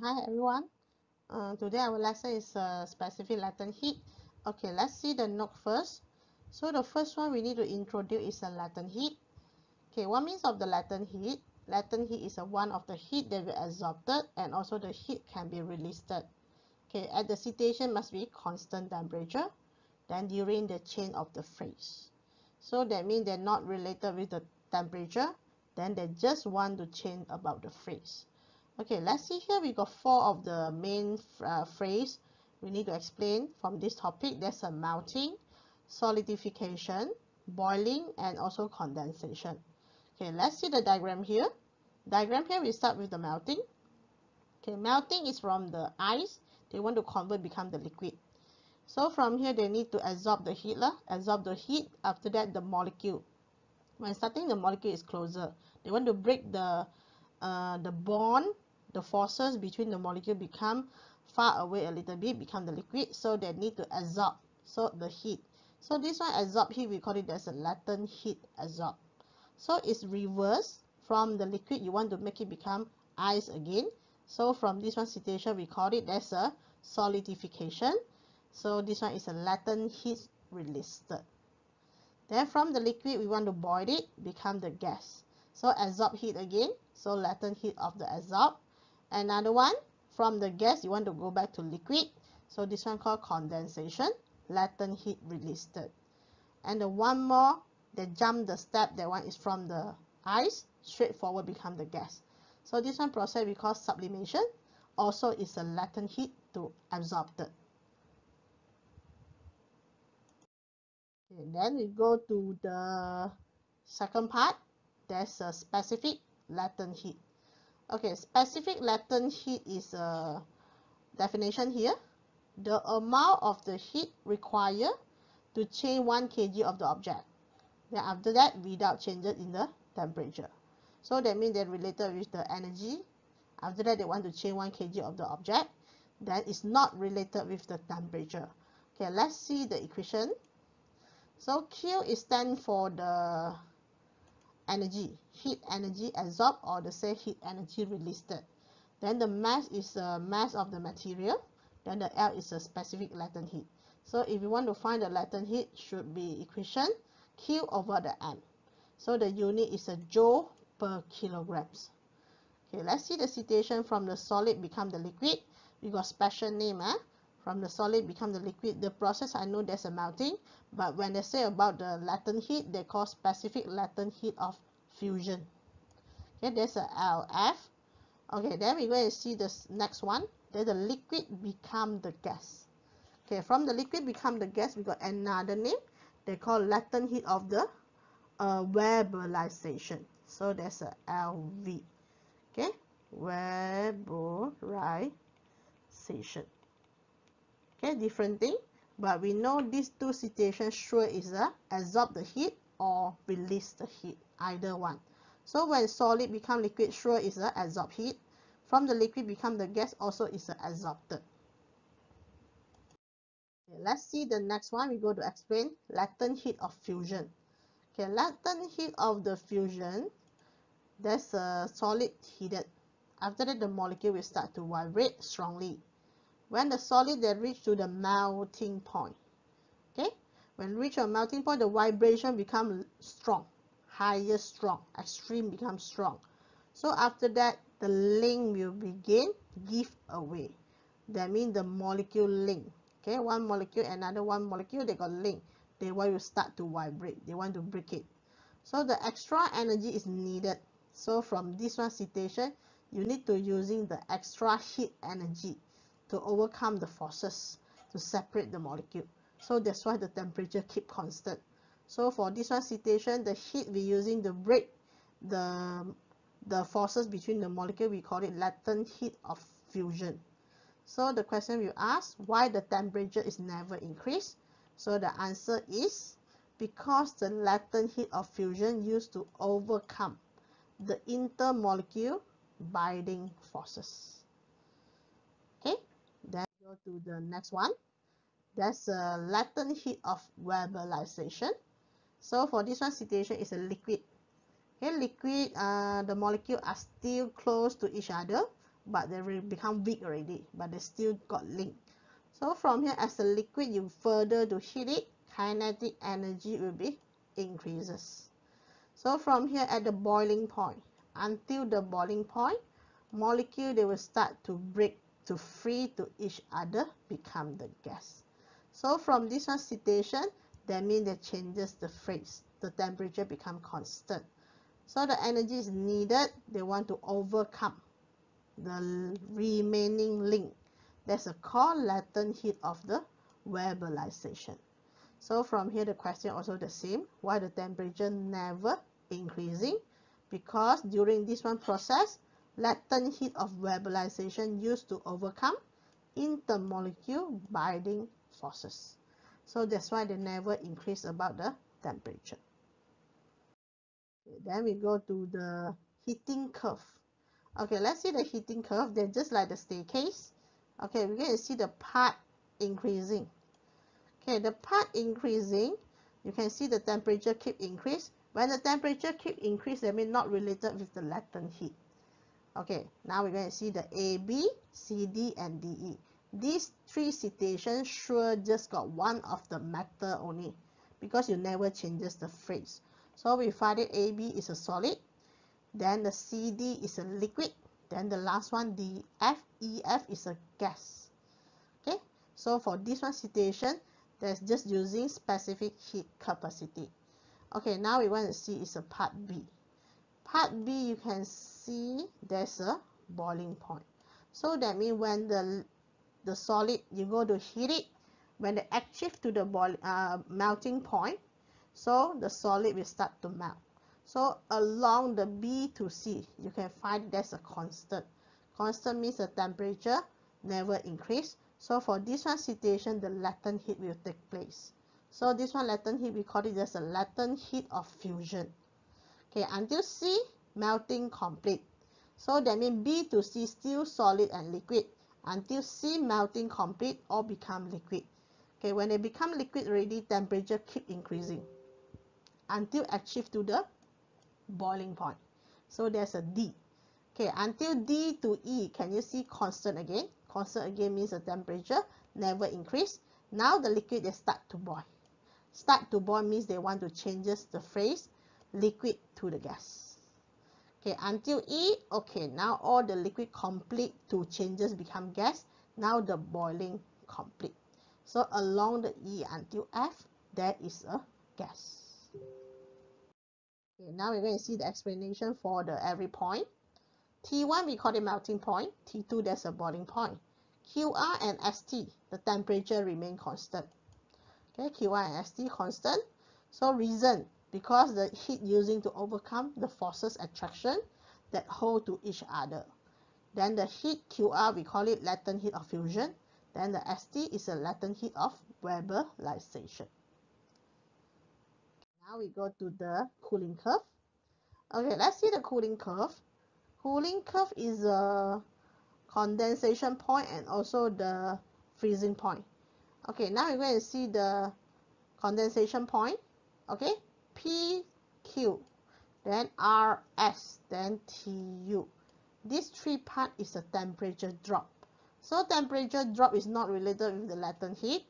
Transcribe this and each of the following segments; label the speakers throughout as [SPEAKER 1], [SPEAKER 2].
[SPEAKER 1] Hi everyone. Uh, today our lesson is uh, specific latent heat. Okay, let's see the note first. So the first one we need to introduce is a latent heat. Okay, what means of the latent heat? Latent heat is a one of the heat that we absorbed and also the heat can be released. Okay, at the situation must be constant temperature. Then during the change of the phase. So that means they're not related with the temperature. Then they just want to change about the phase. Okay, let's see here we got four of the main uh, phrase we need to explain from this topic. There's a melting, solidification, boiling, and also condensation. Okay, let's see the diagram here. Diagram here, we start with the melting. Okay, melting is from the ice. They want to convert become the liquid. So from here, they need to absorb the heat. Lah. Absorb the heat. After that, the molecule. When starting, the molecule is closer. They want to break the uh, the bond the forces between the molecule become far away a little bit, become the liquid, so they need to absorb so the heat. So this one absorb heat, we call it as a latent heat absorb. So it's reverse from the liquid, you want to make it become ice again. So from this one situation, we call it as a solidification. So this one is a latent heat released. Then from the liquid, we want to boil it, become the gas. So absorb heat again, so latent heat of the absorb another one from the gas you want to go back to liquid. So this one called condensation latent heat released and the one more that jump the step that one is from the ice straightforward become the gas. So this one process we call sublimation also is a latent heat to absorb it okay, then we go to the second part there's a specific latent heat Okay, specific latent heat is a definition here. The amount of the heat required to change 1 kg of the object. Then after that, without changes in the temperature. So that means they're related with the energy. After that, they want to change 1 kg of the object. That is not related with the temperature. Okay, let's see the equation. So Q is stand for the energy heat energy absorbed or the say heat energy released. Then the mass is the mass of the material then the L is a specific latent heat. So if you want to find the latent heat should be equation Q over the M. So the unit is a joule per kilograms. Okay let's see the situation from the solid become the liquid. We got special name eh? From the solid become the liquid. The process I know there's a melting but when they say about the latent heat they call specific latent heat of fusion. Okay there's a LF okay then we're going to see this next one. Then the liquid become the gas. Okay from the liquid become the gas we got another name. They call latent heat of the uh, vaporization so there's a LV okay vaporization okay different thing. But we know these two situations sure is a absorb the heat or release the heat either one. So when solid become liquid sure is a absorb heat. From the liquid become the gas also is a absorbed. Okay, let's see the next one we go to explain. Latent heat of fusion. Okay latent heat of the fusion there's a solid heated after that the molecule will start to vibrate strongly when the solid that reach to the melting point. Okay? When reach a melting point the vibration become strong higher strong extreme become strong. So after that the link will begin give away. That means the molecule link. Okay? One molecule another one molecule they got link. They want to start to vibrate. They want to break it. So the extra energy is needed. So from this one situation you need to using the extra heat energy to overcome the forces to separate the molecule. So that's why the temperature keep constant. So for this one situation the heat we using to break the the forces between the molecule we call it latent heat of fusion. So the question we ask why the temperature is never increased? So the answer is because the latent heat of fusion used to overcome the intermolecule binding forces to the next one. That's a latent heat of vaporization. So for this one situation is a liquid. Okay, liquid, uh, the molecule are still close to each other, but they will become weak already but they still got link so from here as a liquid you further to heat it kinetic energy will be increases so from here at the boiling point until the boiling point molecule they will start to break to free to each other become the gas so from this one situation that means that changes the phase the temperature become constant. So the energy is needed. They want to overcome the remaining link. There's a called latent heat of the vaporization so from here the question also the same. Why the temperature never increasing? Because during this one process latent heat of vaporization used to overcome intermolecule binding forces. So that's why they never increase about the temperature. Then we go to the heating curve. Okay let's see the heating curve. They're just like the staircase. Okay we're going to see the part increasing. Okay the part increasing you can see the temperature keep increase. When the temperature keep increase that means not related with the latent heat okay now we're going to see the A B C D and D E. These three situations sure just got one of the matter only because you never changes the phrase. so we find it AB is a solid then the CD is a liquid then the last one the FEF is a gas. Okay so for this one situation that's just using specific heat capacity. Okay now we want to see is a part B part B you can see there's a boiling point. So that means when the the solid you go to heat it when they achieve to the boil, uh, melting point so the solid will start to melt. So along the B to C you can find there's a constant. Constant means the temperature never increase. So for this one situation the latent heat will take place. So this one latent heat we call it as a latent heat of fusion okay until C melting complete. So that means B to C still solid and liquid. Until C melting complete or become liquid. Okay when they become liquid already temperature keep increasing. Until achieve to the boiling point. So there's a D. Okay until D to E can you see constant again? Constant again means the temperature never increase. Now the liquid they start to boil. Start to boil means they want to changes the phase liquid to the gas okay until E okay now all the liquid complete to changes become gas now the boiling complete so along the E until F there is a gas Okay, now we're going to see the explanation for the every point. T1 we call it melting point. T2 there's a boiling point. QR and ST, the temperature remain constant. Okay, QR and ST constant. So reason, because the heat using to overcome the forces attraction that hold to each other. Then the heat QR, we call it latent heat of fusion. Then the ST is a latent heat of vaporization now we go to the cooling curve. Okay let's see the cooling curve. Cooling curve is a condensation point and also the freezing point. Okay now we're going to see the condensation point. Okay PQ then RS then TU this three part is a temperature drop so temperature drop is not related with the latent heat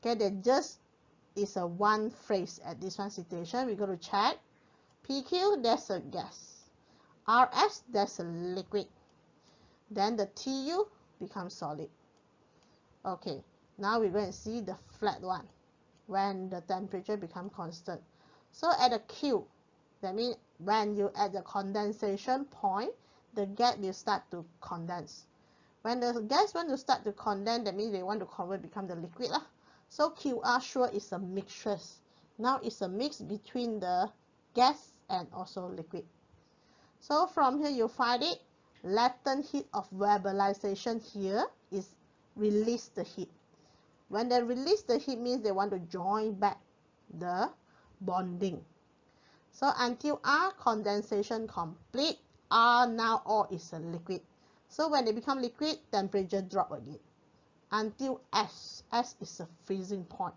[SPEAKER 1] okay they just is a one phase at this one situation. We go to check. PQ, there's a gas. RS, there's a liquid. Then the TU becomes solid. Okay, now we're going to see the flat one when the temperature become constant. So at the Q, that means when you at the condensation point, the gas will start to condense. When the gas want to start to condense, that means they want to convert become the liquid lah. So QR sure is a mixture. Now it's a mix between the gas and also liquid. So from here you find it, latent heat of vaporization here is release the heat. When they release the heat means they want to join back the bonding. So until R condensation complete, R now all is a liquid. So when they become liquid, temperature drop again until S. S is a freezing point.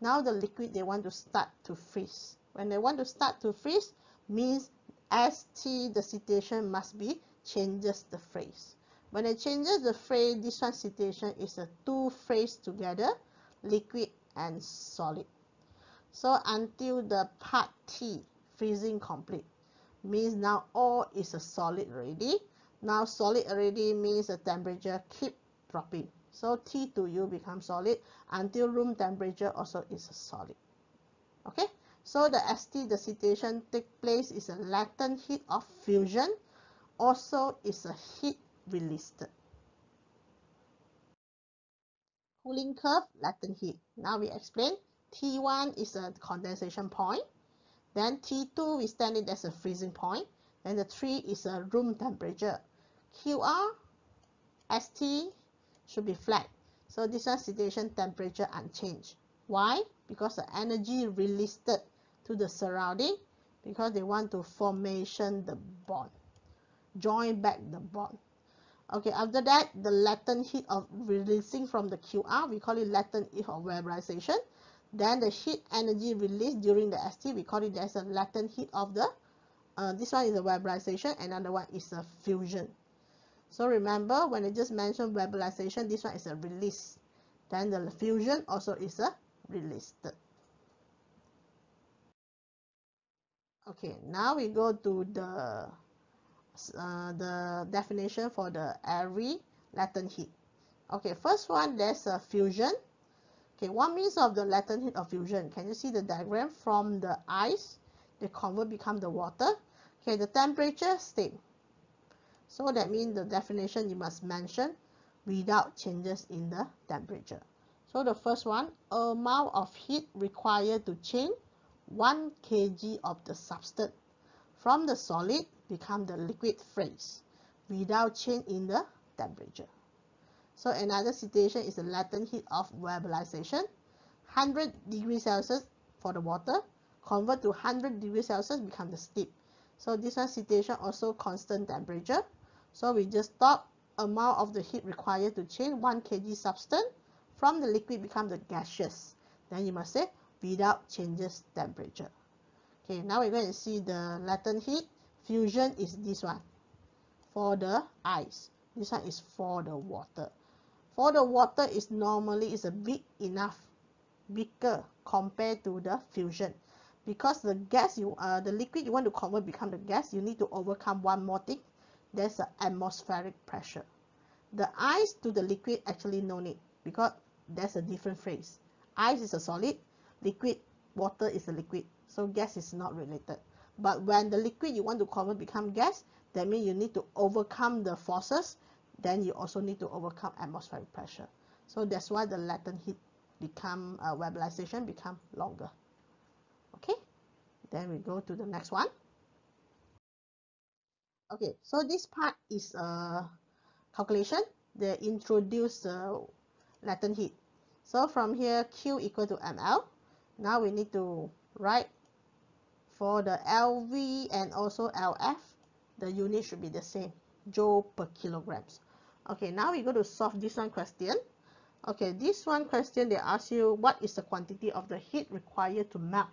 [SPEAKER 1] Now the liquid they want to start to freeze. When they want to start to freeze means ST the situation must be changes the phase. When it changes the phase, this one situation is a two phase together, liquid and solid. So until the part T, freezing complete, means now all is a solid already. Now solid already means the temperature keep dropping. So T to U becomes solid until room temperature also is a solid. Okay, so the ST, the situation take place is a latent heat of fusion, also is a heat released. Cooling curve, latent heat. Now we explain. T1 is a condensation point. Then T2 we stand it as a freezing point. Then the 3 is a room temperature. QR, ST should be flat. So this one situation temperature unchanged. Why? Because the energy released to the surrounding because they want to formation the bond. Join back the bond. Okay, after that, the latent heat of releasing from the QR, we call it latent heat of vaporization. Then the heat energy released during the ST, we call it as a latent heat of the, uh, this one is a vaporization, another one is a fusion. So remember, when I just mentioned vaporization, this one is a release. Then the fusion also is a release. Okay, now we go to the uh, the definition for the airy latent heat. Okay, first one, there's a fusion. Okay, what means of the latent heat of fusion? Can you see the diagram from the ice? The convert become the water. Okay, the temperature same. So that means the definition you must mention without changes in the temperature. So the first one, a amount of heat required to change 1 kg of the substance from the solid become the liquid phase without change in the temperature. So another situation is the latent heat of vaporization. 100 degrees Celsius for the water, convert to 100 degrees Celsius become the steep. So this one situation also constant temperature. So we just stop amount of the heat required to change 1 kg substance from the liquid become the gaseous. Then you must say without changes temperature. Okay, now we're going to see the latent heat. Fusion is this one for the ice. This one is for the water. For the water is normally is a big enough, bigger compared to the fusion. Because the gas you uh, the liquid you want to convert become the gas, you need to overcome one more thing there's an atmospheric pressure. The ice to the liquid actually no need because there's a different phase. Ice is a solid, liquid, water is a liquid. So gas is not related. But when the liquid you want to convert become gas, that means you need to overcome the forces. Then you also need to overcome atmospheric pressure. So that's why the latent heat become uh, become longer. Okay, then we go to the next one. Okay, so this part is a calculation. They introduce the latent heat. So from here, Q equal to ml. Now we need to write for the LV and also LF, the unit should be the same, joule per kilograms. Okay, now we go to solve this one question. Okay, this one question, they ask you what is the quantity of the heat required to melt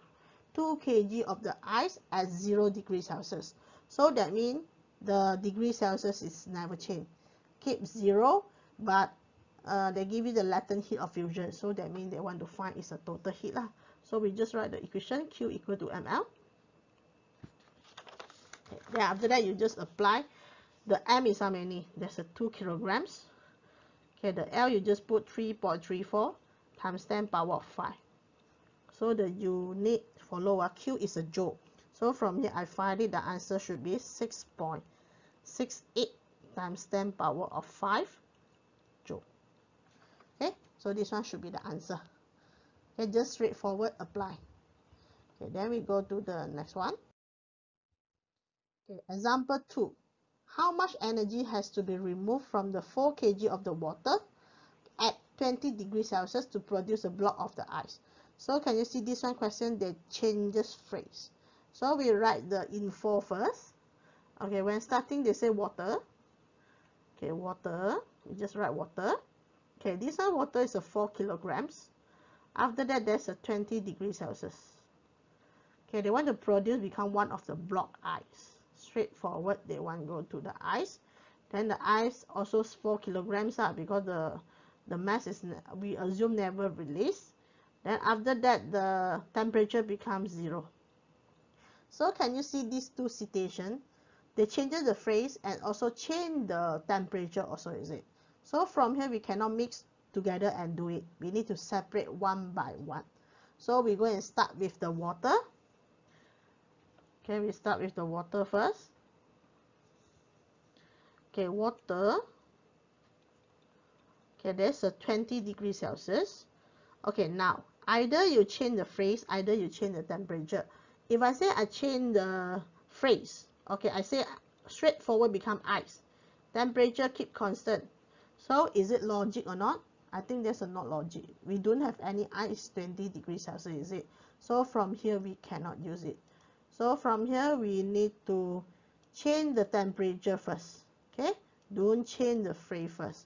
[SPEAKER 1] 2 kg of the ice at 0 degrees Celsius. So that means the degree Celsius is never changed. Keep zero, but uh, they give you the latent heat of fusion. So that means they want to find is a total heat. Lah. So we just write the equation Q equal to ml. Okay. Then after that, you just apply. The M is how many? That's a 2 kilograms. Okay, the L you just put 3.34 times 10 power of 5. So the unit for lower Q is a joule. So from here, I find it the answer should be 6.68 times 10 power of 5 joule. Okay, so this one should be the answer. Okay, just straightforward apply. Okay, then we go to the next one. Okay, example 2. How much energy has to be removed from the 4 kg of the water at 20 degrees Celsius to produce a block of the ice? So can you see this one question that changes phrase? So we write the info first. Okay, when starting they say water. Okay, water. You just write water. Okay, this one water is a 4 kilograms. After that, there's a 20 degrees Celsius. Okay, they want to produce become one of the block ice. Straightforward, they want to go to the ice. then the ice also 4 kilograms uh, because the the mass is we assume never released then after that the temperature becomes zero. So can you see these two situations they change the phrase and also change the temperature also is it? So from here we cannot mix together and do it. We need to separate one by one. So we go and start with the water okay we start with the water first? Okay water. Okay there's a 20 degrees celsius. Okay now either you change the phase either you change the temperature. If i say i change the phase okay i say straightforward become ice. Temperature keep constant. So is it logic or not? I think there's a not logic. We don't have any ice 20 degrees celsius is it? So from here we cannot use it so from here we need to change the temperature first okay? Don't change the phase first.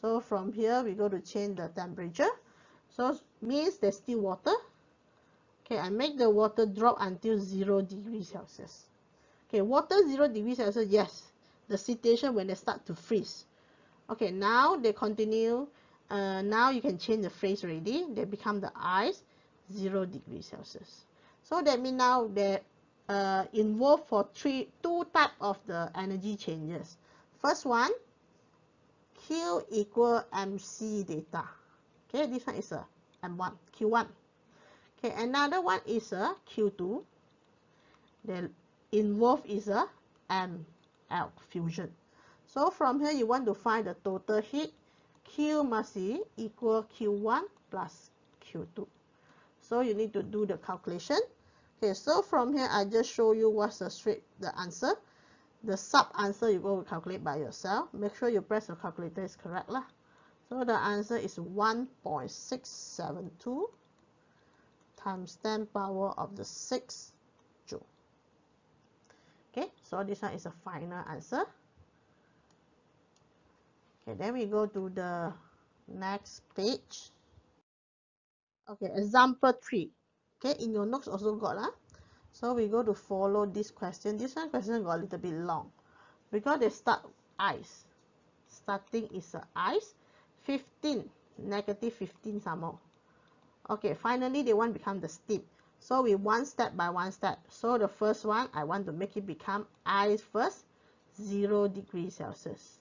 [SPEAKER 1] So from here we go to change the temperature. So means there's still water. Okay I make the water drop until 0 degrees Celsius. Okay water 0 degrees Celsius yes. The situation when they start to freeze. Okay now they continue uh, now you can change the phase already. They become the ice 0 degrees Celsius. So that means now they uh, involved for three two type of the energy changes first one Q equal MC data. Okay, this one is a M1, Q1. Okay, another one is a Q2. The involved is a ML fusion. So from here you want to find the total heat. Q must be equal Q1 plus Q2. So you need to do the calculation. Okay, so from here I just show you what's the straight the answer. The sub answer you go calculate by yourself. Make sure you press the calculator is correct lah. So the answer is 1.672 times 10 power of the 6 joule. Okay so this one is a final answer. Okay then we go to the next page. Okay example 3 okay in your notes also got lah so we go to follow this question. This one question got a little bit long. Because they start ice. Starting is a ice. 15 negative 15 some more. Okay finally they want become the steam. So we one step by one step. So the first one I want to make it become ice first. 0 degrees Celsius.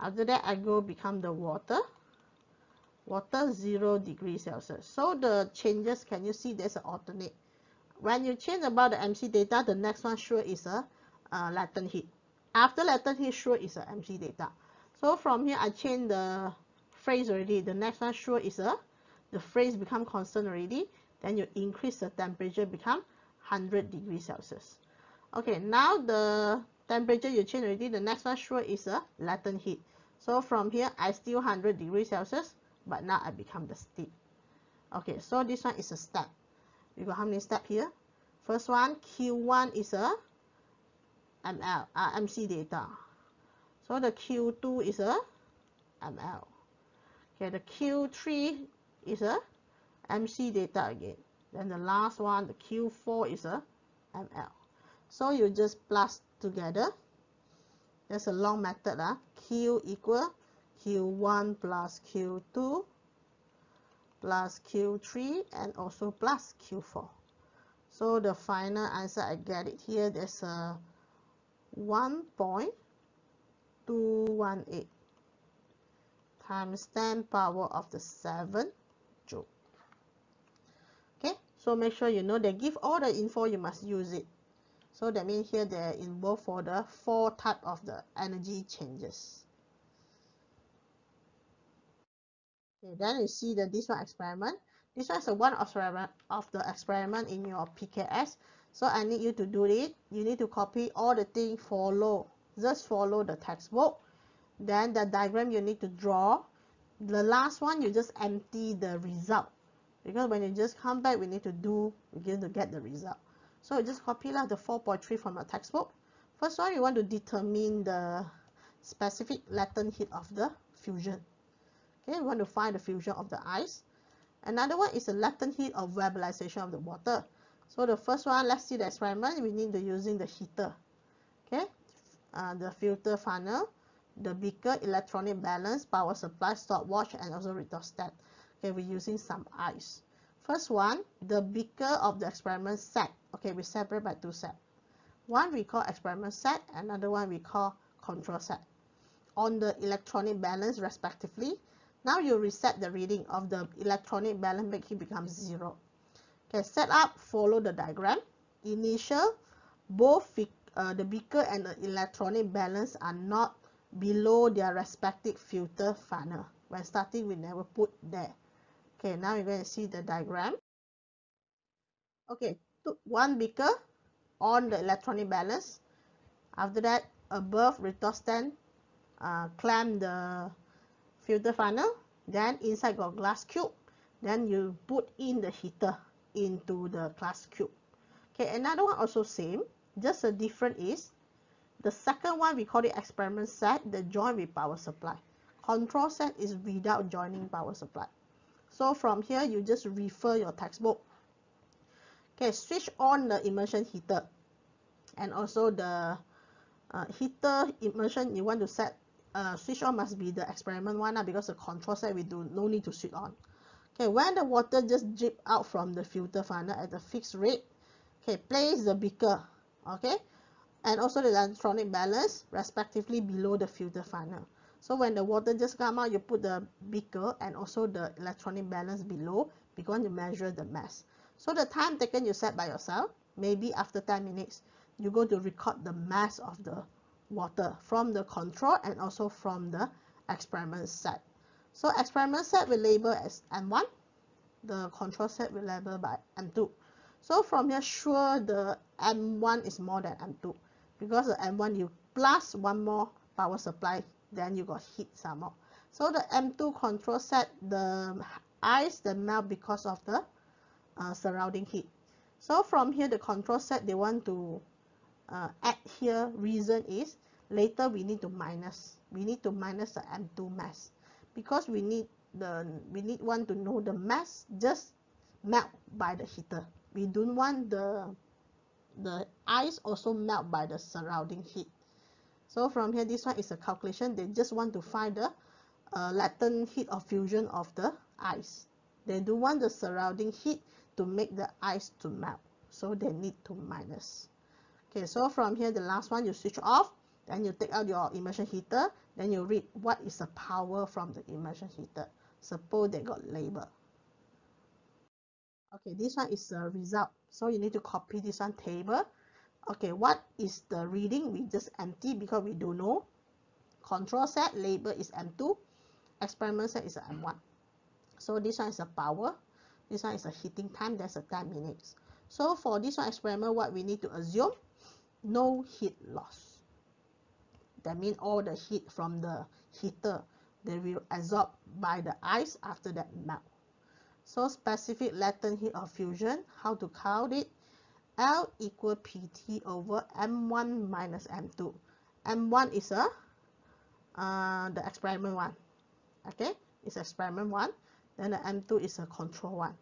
[SPEAKER 1] After that I go become the water water 0 degrees Celsius so the changes can you see there's an alternate when you change about the MC data, the next one sure is a uh, latent heat. After latent heat, sure is a MC data. So from here, I change the phrase already. The next one sure is a, the phrase become constant already. Then you increase the temperature become 100 degrees Celsius. Okay, now the temperature you change already. The next one sure is a latent heat. So from here, I still 100 degrees Celsius, but now I become the steam. Okay, so this one is a step. We got how many step here? First one q1 is a ml uh, mc data. So the q2 is a ml okay the q3 is a mc data again. Then the last one the q4 is a ml so you just plus together. There's a long method uh, q equal q1 plus q2 plus Q3 and also plus Q4. So the final answer I get it here there's a 1.218 times 10 power of the 7 joule. Okay, so make sure you know they give all the info you must use it. So that means here they're involved for the four type of the energy changes. Okay, then you see the this one experiment. This one is a one experiment of the experiment in your PKS. So I need you to do it. You need to copy all the thing, follow, just follow the textbook. Then the diagram you need to draw. The last one, you just empty the result. Because when you just come back, we need to do, we're going to get the result. So you just copy like the 4.3 from the textbook. First one, you want to determine the specific latent heat of the fusion. Okay, we want to find the fusion of the ice. Another one is the latent heat of vaporization of the water. So the first one, let's see the experiment. We need to using the heater. Okay, uh, the filter funnel. the beaker, electronic balance, power supply, stopwatch, and also rheostat. Okay, we're using some ice. First one, the beaker of the experiment set. Okay, we separate by two set. One we call experiment set, another one we call control set. On the electronic balance respectively, now you reset the reading of the electronic balance, make it become zero. Okay, set up, follow the diagram. Initial, both uh, the beaker and the electronic balance are not below their respective filter funnel. When starting, we never put there. Okay, now you're going to see the diagram. Okay, one beaker on the electronic balance. After that, above rheostat, uh, clamp the filter funnel. Then inside got glass cube. Then you put in the heater into the glass cube. Okay, another one also same. Just the different is the second one we call it experiment set, the join with power supply. Control set is without joining power supply. So from here you just refer your textbook. Okay, switch on the immersion heater and also the uh, heater immersion you want to set uh, switch on must be the experiment one uh, because the control set we do no need to switch on. Okay, when the water just drip out from the filter funnel at a fixed rate, okay, place the beaker okay and also the electronic balance respectively below the filter funnel so when the water just come out you put the beaker and also the electronic balance below because you measure the mass so the time taken you set by yourself maybe after 10 minutes you go to record the mass of the water from the control and also from the experiment set so experiment set will label as M1 the control set will label by M2 so from here, sure the M1 is more than M2 because the M1 you plus one more power supply, then you got heat some more. So the M2 control set the ice the melt because of the uh, surrounding heat. So from here, the control set they want to uh, add here reason is later we need to minus. We need to minus the M2 mass. Because we need the we need one to know the mass just melt by the heater. We don't want the the ice also melt by the surrounding heat. So from here this one is a calculation. They just want to find the uh, latent heat of fusion of the ice. They do want the surrounding heat to make the ice to melt. So they need to minus okay so from here the last one you switch off then you take out your immersion heater then you read what is the power from the immersion heater. Suppose they got label. Okay this one is the result. So you need to copy this one table. Okay what is the reading? We just empty because we don't know. Control set label is m2 experiment set is m1 so this one is the power. This one is the heating time. That's a 10 minutes. So for this one experiment what we need to assume no heat loss that means all the heat from the heater they will absorb by the ice after that melt so specific latent heat of fusion, how to count it? L equal PT over M1 minus M2. M1 is a uh, the experiment one. Okay, it's experiment one. Then the M2 is a control one.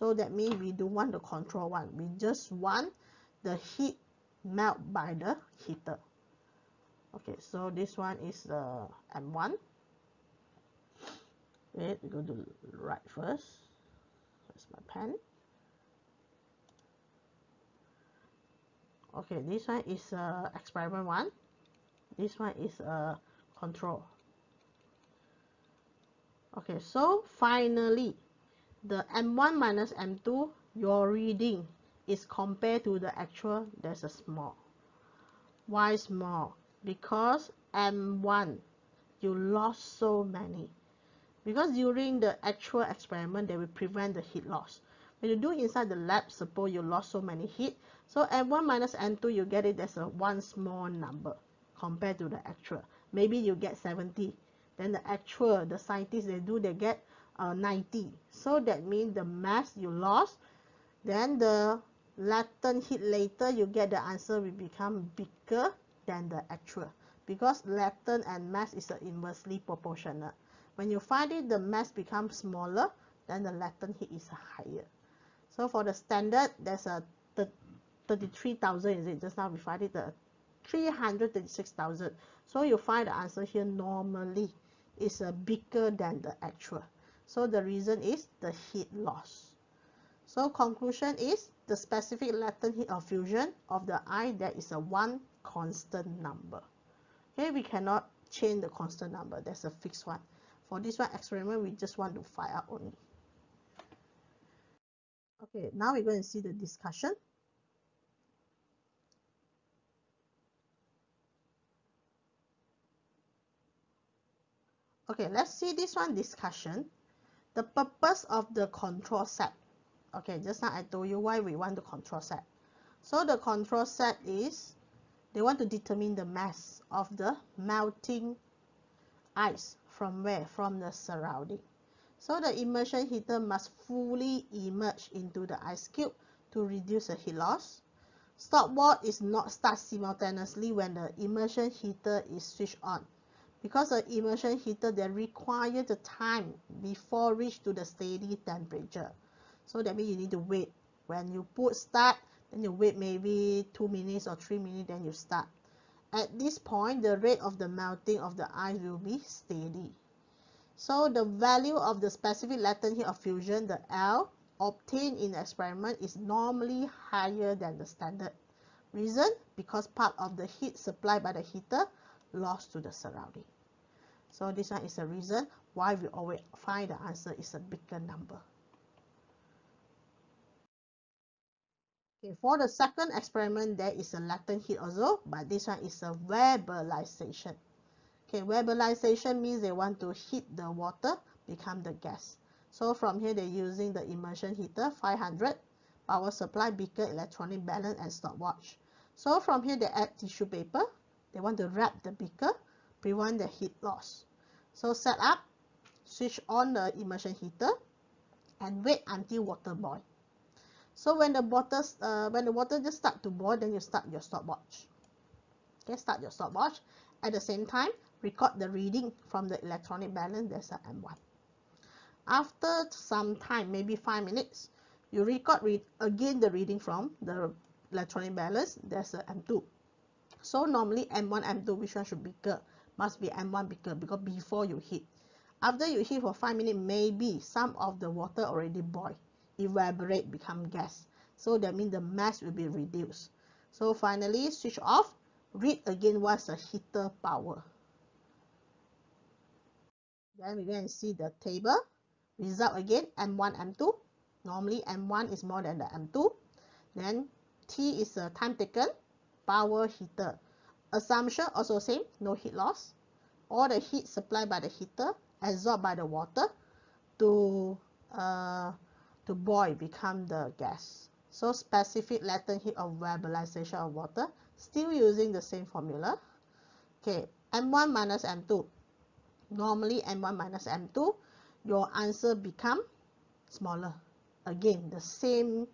[SPEAKER 1] So that means we don't want the control one. We just want the heat melt by the heater. Okay, so this one is the M1. Wait, we go to right first. My pen. Okay this one is uh, experiment one. This one is uh, control. Okay so finally the m1 minus m2 your reading is compared to the actual there's a small. Why small? Because m1 you lost so many. Because during the actual experiment they will prevent the heat loss. When you do inside the lab suppose you lost so many heat so m1 minus m2 you get it as a one small number compared to the actual. Maybe you get 70 then the actual the scientists they do they get uh, 90 so that means the mass you lost then the latent heat later you get the answer will become bigger than the actual because latent and mass is inversely proportional when you find it, the mass becomes smaller, then the latent heat is higher. So for the standard, there's a 33,000, is it? Just now we find it, the 336,000. So you find the answer here normally is bigger than the actual. So the reason is the heat loss. So conclusion is the specific latent heat of fusion of the eye that is a one constant number. Okay, we cannot change the constant number. That's a fixed one. For this one experiment, we just want to find out only. Okay, now we're going to see the discussion. Okay, let's see this one discussion. The purpose of the control set. Okay, just now I told you why we want the control set. So the control set is they want to determine the mass of the melting ice from where? From the surrounding. So the immersion heater must fully immerse into the ice cube to reduce the heat loss. Stopwatch is not start simultaneously when the immersion heater is switched on because the immersion heater they require the time before reach to the steady temperature so that means you need to wait. When you put start then you wait maybe two minutes or three minutes then you start. At this point the rate of the melting of the ice will be steady. So the value of the specific latent heat of fusion the L obtained in the experiment is normally higher than the standard. Reason? Because part of the heat supplied by the heater lost to the surrounding. So this one is the reason why we always find the answer is a bigger number. Okay, for the second experiment, there is a latent heat also, but this one is a vaporization. Okay, vaporization means they want to heat the water, become the gas. So from here, they're using the immersion heater, 500, power supply, beaker, electronic balance, and stopwatch. So from here, they add tissue paper. They want to wrap the beaker, prevent the heat loss. So set up, switch on the immersion heater and wait until water boil. So when the water, uh, when the water just start to boil, then you start your stopwatch. Okay, start your stopwatch. At the same time, record the reading from the electronic balance, there's a M1. After some time, maybe 5 minutes, you record read again the reading from the electronic balance, there's a M2. So normally M1, M2, which one should be bigger? must be M1 bigger because before you heat. After you heat for 5 minutes, maybe some of the water already boil, evaporate, become gas. So that means the mass will be reduced. So finally, switch off, read again what's the heater power. Then we're going to see the table. Result again, M1, M2. Normally M1 is more than the M2. Then T is the time taken, power heater. Assumption also same, no heat loss. All the heat supplied by the heater absorbed by the water to uh, to boil become the gas. So specific latent heat of vaporization of water, still using the same formula. Okay, M1 minus M2. Normally M1 minus M2, your answer become smaller. Again, the same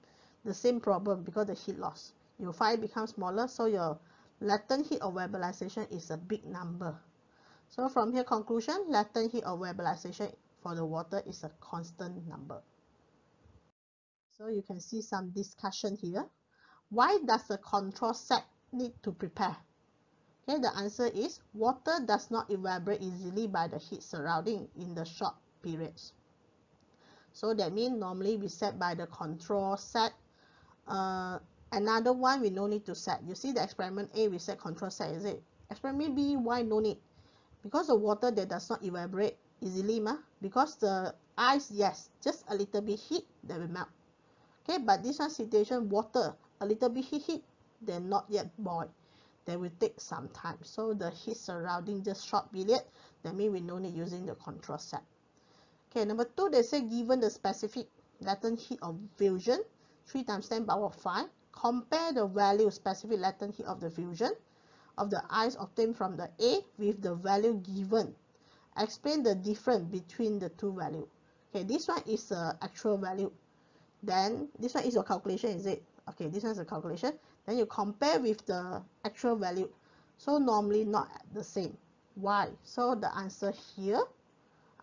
[SPEAKER 1] the same problem because the heat loss. Your find become smaller, so your latent heat of vaporization is a big number. So from here conclusion, latent heat of vaporization for the water is a constant number. So you can see some discussion here. Why does the control set need to prepare? Okay, the answer is water does not evaporate easily by the heat surrounding in the short periods. So that means normally we set by the control set uh, Another one we no need to set. You see the experiment A we set control set is it? Experiment B why no need? Because the water that does not evaporate easily ma. Because the ice yes just a little bit heat that will melt. Okay but this one situation water a little bit heat heat they not yet boil. They will take some time. So the heat surrounding just short period that means we no need using the control set. Okay number two they say given the specific latent heat of fusion 3 times 10 power 5 compare the value specific latent heat of the fusion of the ice obtained from the A with the value given. Explain the difference between the two value. Okay, this one is the actual value. Then this one is your calculation, is it? Okay, this one is a calculation. Then you compare with the actual value. So normally not the same. Why? So the answer here,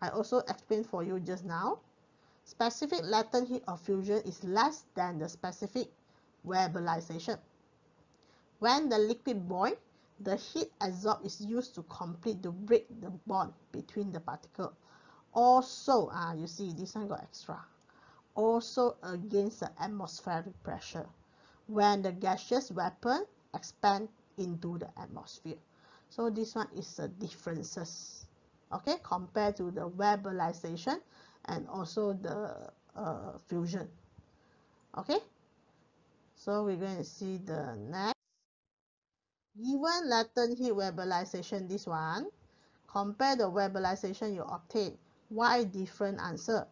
[SPEAKER 1] I also explained for you just now. Specific latent heat of fusion is less than the specific vaporization. When the liquid boil, the heat absorbed is used to complete to break the bond between the particle also ah you see this one got extra also against the atmospheric pressure. When the gaseous weapon expand into the atmosphere. So this one is the differences okay compared to the vaporization and also the uh, fusion okay? So we're going to see the next. Given latent heat vaporization this one compare the vaporization you obtain. Why different answer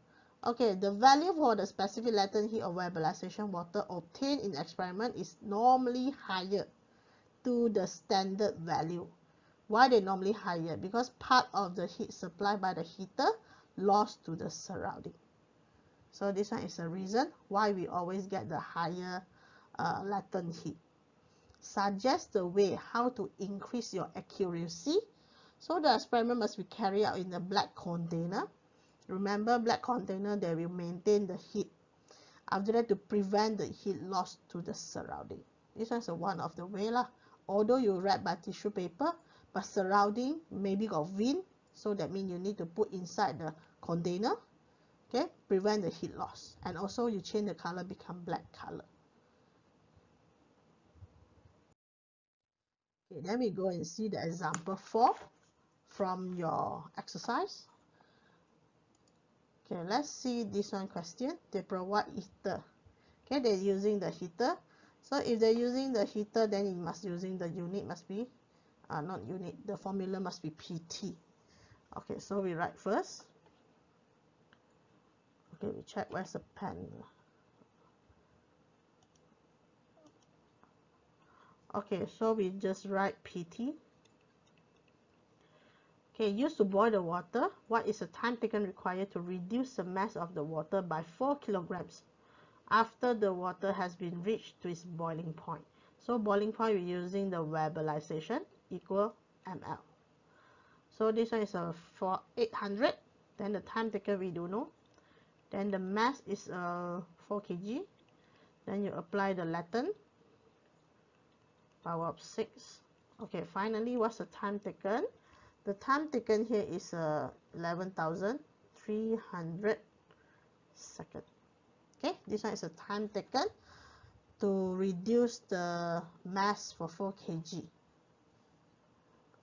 [SPEAKER 1] okay the value for the specific latent heat of vaporization water obtained in experiment is normally higher to the standard value. Why they normally higher? Because part of the heat supplied by the heater lost to the surrounding. So this one is the reason why we always get the higher uh, latent heat. Suggest the way how to increase your accuracy. So the experiment must be carried out in a black container remember black container they will maintain the heat. After that to prevent the heat loss to the surrounding. This is one of the way lah. Although you wrap by tissue paper but surrounding maybe got wind so that means you need to put inside the container okay? Prevent the heat loss. And also you change the color become black color. Okay then we go and see the example 4 from your exercise okay let's see this one question. They provide heater? Okay they're using the heater. So if they're using the heater then it must using the unit must be uh, not unit the formula must be PT okay so we write first. Okay we check where's the pen. Okay so we just write PT okay used to boil the water. What is the time taken required to reduce the mass of the water by 4 kilograms after the water has been reached to its boiling point? So boiling point we're using the vaporization equal ml so this one is a for 800 then the time taken we don't know. Then the mass is uh, 4 kg. Then you apply the latent power of 6 okay finally what's the time taken the time taken here is uh, 11,300 second. Okay this one is the time taken to reduce the mass for 4 kg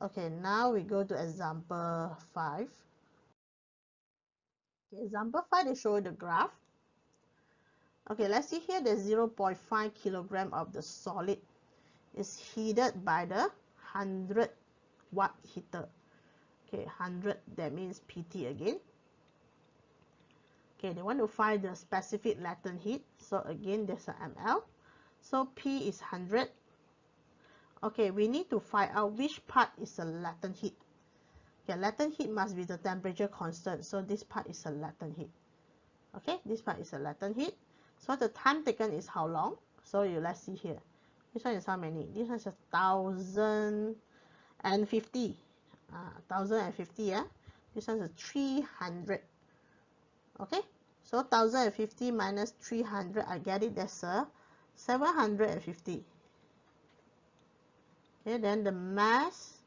[SPEAKER 1] okay now we go to example 5 okay, example 5 they show the graph. Okay let's see here the 0.5 kilogram of the solid is heated by the 100 watt heater okay 100 that means PT again. Okay they want to find the specific latent heat. So again there's a ml so p is 100 okay we need to find out which part is the latent heat. Okay latent heat must be the temperature constant. So this part is a latent heat. Okay this part is a latent heat. So the time taken is how long? So you let's see here. This one is how many? This one is thousand and fifty uh, thousand and fifty yeah? This one is 300 okay? So 1050 minus 300 I get it that's a 750 okay then the mass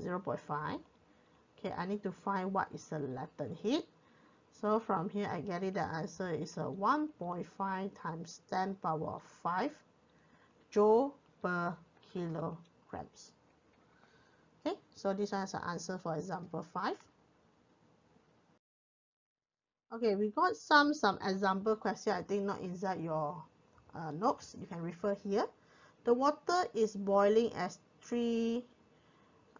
[SPEAKER 1] 0 0.5 okay I need to find what is the latent heat. So from here I get it the answer is a 1.5 times 10 power of 5 joule per kilograms okay so this one is the answer for example 5 okay we got some some example question I think not inside your uh, notes. You can refer here. The water is boiling as 3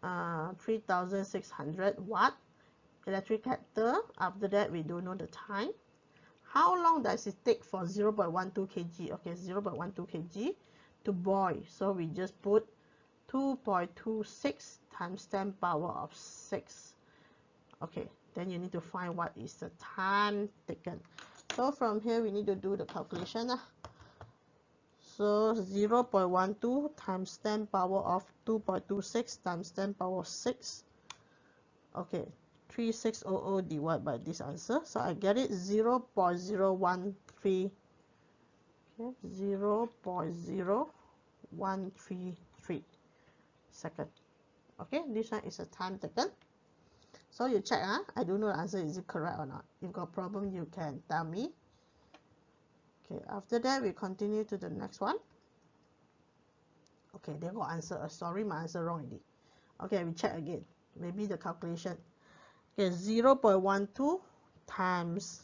[SPEAKER 1] uh, 3600 watt electric kettle. After that we don't know the time. How long does it take for 0 0.12 kg? Okay 0 0.12 kg to boil. So we just put 2.26 times 10 power of 6 okay then you need to find what is the time taken so from here we need to do the calculation uh. So 0 0.12 times 10 power of 2.26 times 10 power of 6. Okay, 3600 divided by this answer. So I get it 0 0.013. Okay, 0 0.0133. seconds. Okay, this one is a time taken. So you check, huh? I don't know the answer, is it correct or not? If got problem, you can tell me. Okay, after that, we continue to the next one. Okay, they got answer. Uh, sorry, my answer wrong already. Okay, we check again. Maybe the calculation. Okay, 0 0.12 times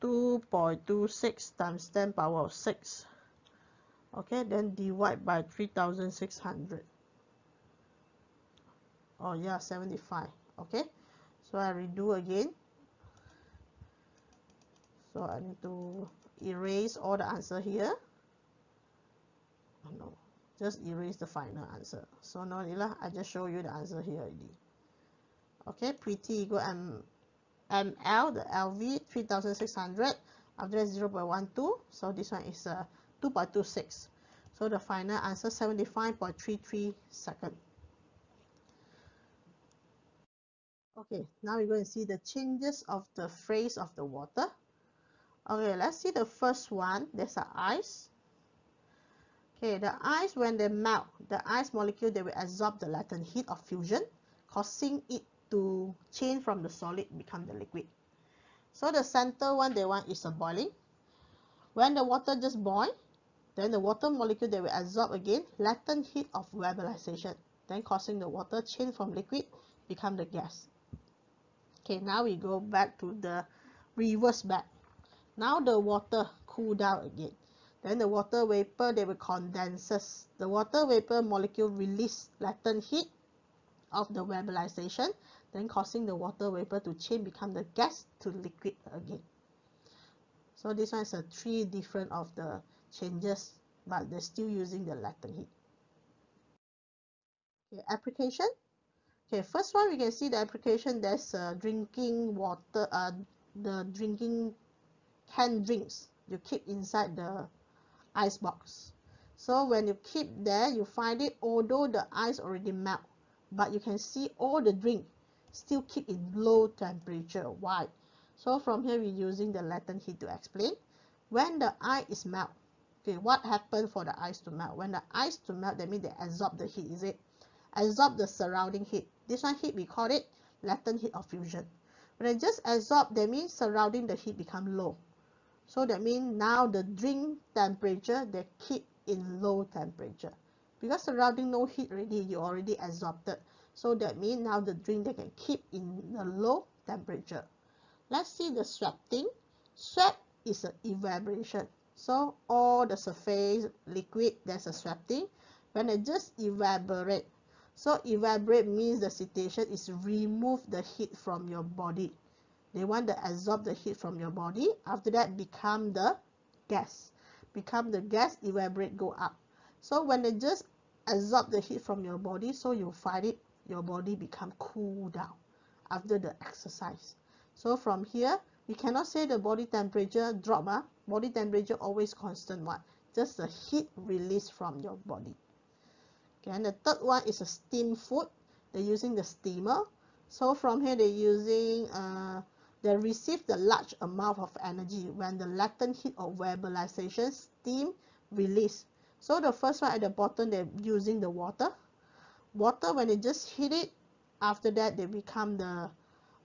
[SPEAKER 1] 2.26 times 10 power of 6 okay then divide by 3600 oh yeah 75 okay so I redo again. So I need to erase all the answer here. Oh, no just erase the final answer. So no I just show you the answer here already. Okay pretty equal m ml the lv 3600 after that 0 0.12 so this one is uh, 2.26 so the final answer 75.33 second. Okay now we're going to see the changes of the phase of the water. Okay let's see the first one. There's a ice. Okay the ice when they melt the ice molecule they will absorb the latent heat of fusion causing it to change from the solid become the liquid. So the center one they want is a boiling. When the water just boil then the water molecule they will absorb again latent heat of vaporization then causing the water change from liquid become the gas. Okay now we go back to the reverse back. Now the water cool down again. Then the water vapor they will condenses the water vapor molecule release latent heat of the vaporization then causing the water vapor to change become the gas to liquid again. So this one is a three different of the changes but they're still using the latent heat okay application okay first one we can see the application there's uh, drinking water uh, the drinking canned drinks you keep inside the ice box so when you keep there you find it although the ice already melt but you can see all the drink still keep in low temperature. Why? So from here we're using the latent heat to explain. When the ice is melt, what happened for the ice to melt? When the ice to melt, that means they absorb the heat, is it? Absorb the surrounding heat. This one heat, we call it latent heat of fusion. When it just absorb, that means surrounding the heat become low. So that means now the drink temperature, they keep in low temperature. Because surrounding no heat already, you already absorbed. So that means now the drink they can keep in the low temperature. Let's see the sweating. Sweat is an evaporation. So all the surface liquid, that's a. When it just evaporate, so evaporate means the situation is remove the heat from your body. They want to absorb the heat from your body. After that, become the gas. Become the gas, evaporate, go up. So when they just absorb the heat from your body, so you find it your body become cool down after the exercise so from here we cannot say the body temperature drop ah body temperature always constant one just the heat released from your body. Okay and the third one is a steam food. They're using the steamer. So from here they're using uh, they receive the large amount of energy when the latent heat of vaporization steam release. So the first one at the bottom they're using the water. Water when they just heat it after that they become the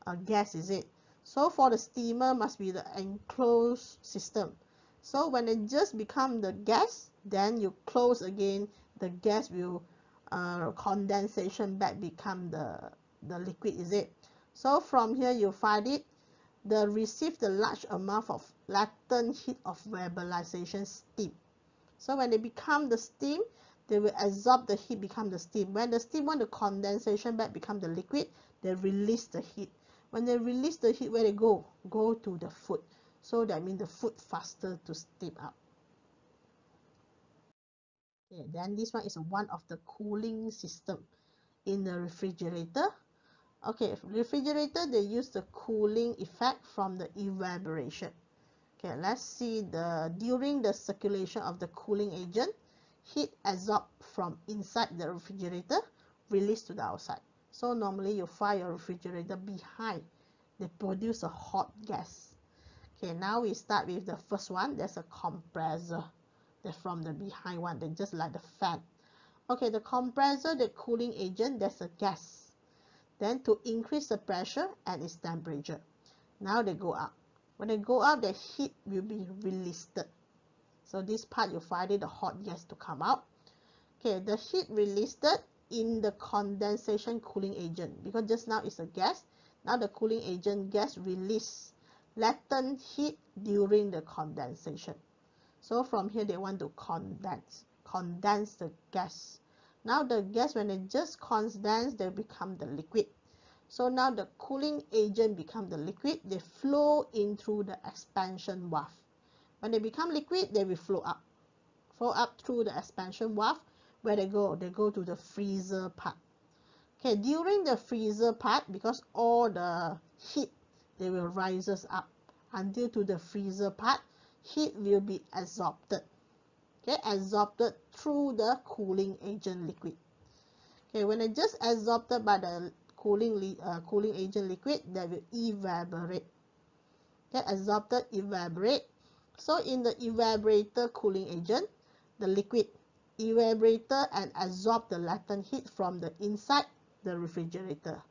[SPEAKER 1] uh, gas is it so for the steamer must be the enclosed system. So when it just become the gas then you close again the gas will uh, condensation back become the the liquid is it? So from here you find it the receive the large amount of latent heat of vaporization steam. So when they become the steam they will absorb the heat become the steam. When the steam want the condensation back become the liquid they release the heat when they release the heat where they go? Go to the food so that means the food faster to steam up. Okay then this one is one of the cooling system in the refrigerator. Okay refrigerator they use the cooling effect from the evaporation. Okay let's see the during the circulation of the cooling agent heat absorbed from inside the refrigerator released to the outside. So normally you find your refrigerator behind. They produce a hot gas. Okay, now we start with the first one. There's a compressor. That's from the behind one. They just like the fan. Okay, the compressor, the cooling agent, there's a gas. Then to increase the pressure and its temperature. Now they go up. When they go up, the heat will be released. So this part you find it the hot gas to come out. Okay, the heat released in the condensation cooling agent because just now it's a gas. Now the cooling agent gas release latent heat during the condensation. So from here they want to condense, condense the gas. Now the gas when it just condense they become the liquid. So now the cooling agent become the liquid, they flow in through the expansion valve. When they become liquid, they will flow up. Flow up through the expansion valve. Where they go? They go to the freezer part. Okay, during the freezer part, because all the heat, they will rises up until to the freezer part, heat will be absorbed. Okay, absorbed through the cooling agent liquid. Okay, when it just absorbed by the cooling uh, cooling agent liquid, that will evaporate. Okay, absorbed, evaporate. So in the evaporator cooling agent, the liquid evaporator and absorb the latent heat from the inside the refrigerator.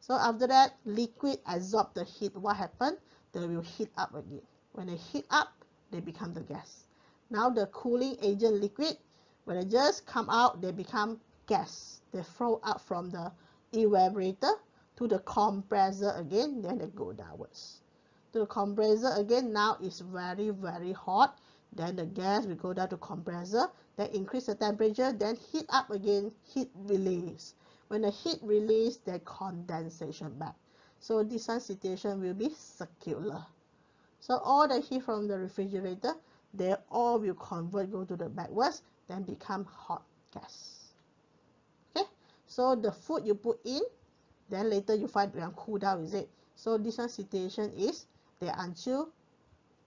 [SPEAKER 1] So after that, liquid absorb the heat. What happened? They will heat up again. When they heat up, they become the gas. Now the cooling agent liquid, when they just come out, they become gas. They flow out from the evaporator to the compressor again, then they go downwards. To the compressor again, now it's very, very hot. Then the gas will go down to compressor, then increase the temperature, then heat up again, heat release. When the heat release, then condensation back. So this one situation will be circular. So all the heat from the refrigerator, they all will convert, go to the backwards, then become hot gas. Okay, so the food you put in, then later you find it cool down, is it? So this one situation is they until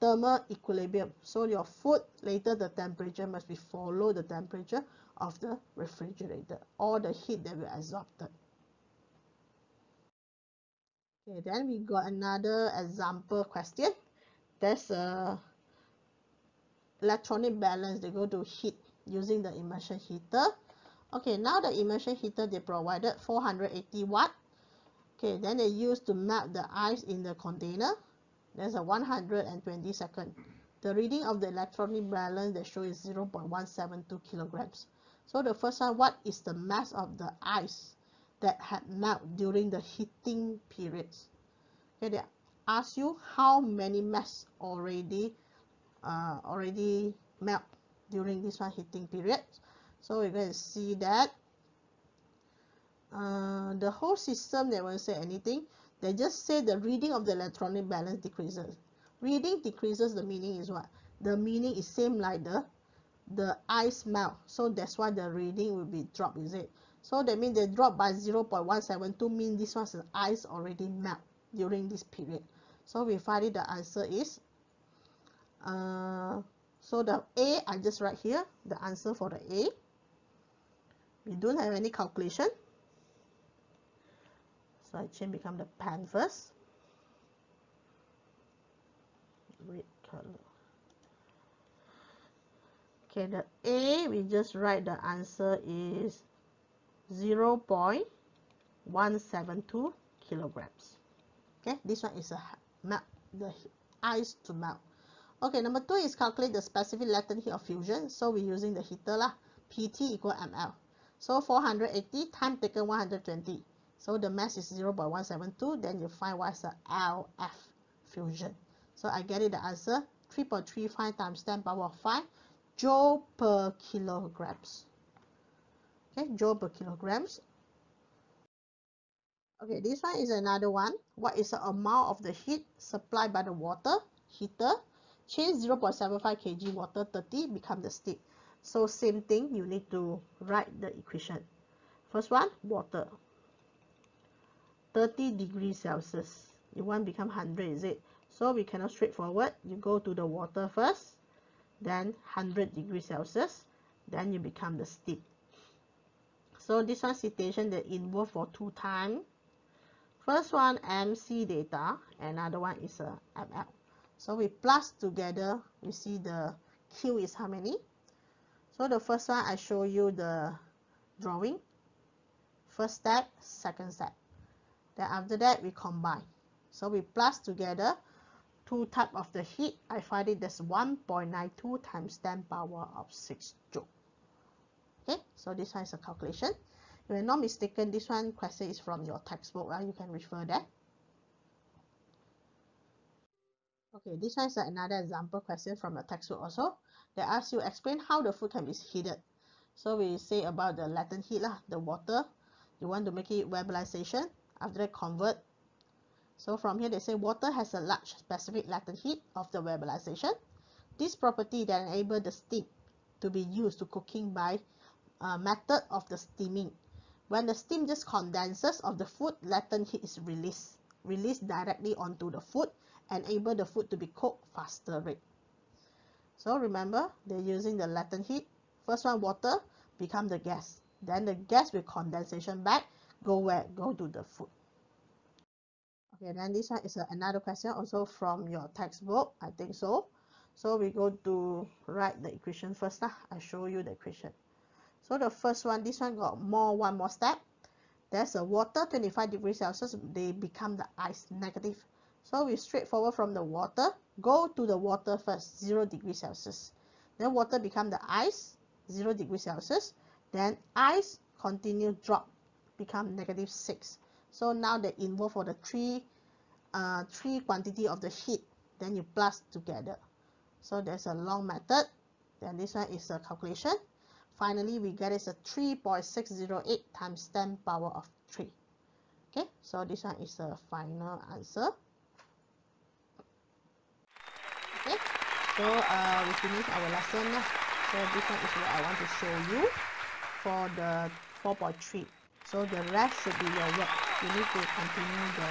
[SPEAKER 1] thermal equilibrium. So your food, later the temperature must be follow the temperature of the refrigerator. All the heat that will absorbed. Okay, then we got another example question. There's a electronic balance. They go to heat using the immersion heater. Okay, now the immersion heater they provided 480 watt. Okay, then they used to melt the ice in the container. There's a 120 second. The reading of the electronic balance that show is 0.172 kilograms. So the first one, what is the mass of the ice? that had melt during the heating periods. Okay, they ask you how many mass already uh, already melt during this one heating period. So we're going to see that uh, the whole system they won't say anything. They just say the reading of the electronic balance decreases. Reading decreases the meaning is what? The meaning is same like the the ice melt. So that's why the reading will be dropped, is it? So that means they drop by 0.172 means this one's ice already melt during this period. So we find it the answer is uh, so the A I just write here the answer for the A. We don't have any calculation. So change become the pen first. Red color. Okay, the A we just write the answer is 0.172 kilograms. Okay, this one is a melt, the ice to melt. Okay, number two is calculate the specific latent heat of fusion. So we're using the heater lah. PT equal ml. So 480 time taken 120. So the mass is 0 0.172. Then you find what's the LF fusion. So I get it the answer 3.35 times 10 power 5 joule per kilograms. Okay joule per kilograms. Okay this one is another one. What is the amount of the heat supplied by the water heater? Change 0.75 kg water 30 become the steam so same thing you need to write the equation. First one water 30 degrees celsius. You want become 100 is it? So we cannot straightforward. You go to the water first then 100 degrees celsius then you become the steam so this one citation that involve for two time. First one MC theta, another one is uh, a ML. So we plus together, we see the Q is how many? So the first one I show you the drawing. First step second step then after that we combine. So we plus together two type of the heat. I find it as 1.92 times 10 power of 6 joule. Okay so this one is a calculation. If you're not mistaken this one question is from your textbook uh, you can refer that okay this one is another example question from the textbook also. They ask you explain how the food can be heated. So we say about the latent heat lah the water. You want to make it vaporization after that convert. So from here they say water has a large specific latent heat of the vaporization this property then enable the steam to be used to cooking by uh, method of the steaming. When the steam just condenses of the food latent heat is released released directly onto the food enable the food to be cooked faster rate. So remember they're using the latent heat. First one water become the gas. Then the gas will condensation back go where go to the food. Okay then this one is a, another question also from your textbook I think so. So we go to write the equation first lah I show you the equation. So the first one this one got more one more step. There's a water 25 degrees Celsius they become the ice negative. So we straightforward from the water go to the water first 0 degrees Celsius. Then water become the ice 0 degrees Celsius. Then ice continue drop become negative 6 so now they involve for the three uh, three quantity of the heat then you plus together. So there's a long method. Then this one is a calculation. Finally we get is a 3.608 times 10 power of 3 okay so this one is the final answer. Okay so uh, we finish our lesson so this one is what I want to show you for the 4.3 so the rest should be your work. You need to continue the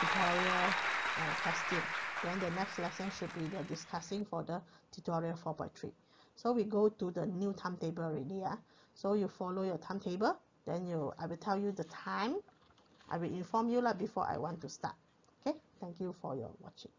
[SPEAKER 1] tutorial uh, testing. Then the next lesson should be the discussing for the tutorial 4.3 so we go to the new timetable already yeah? So you follow your timetable then you I will tell you the time. I will inform you lah before I want to start. Okay? Thank you for your watching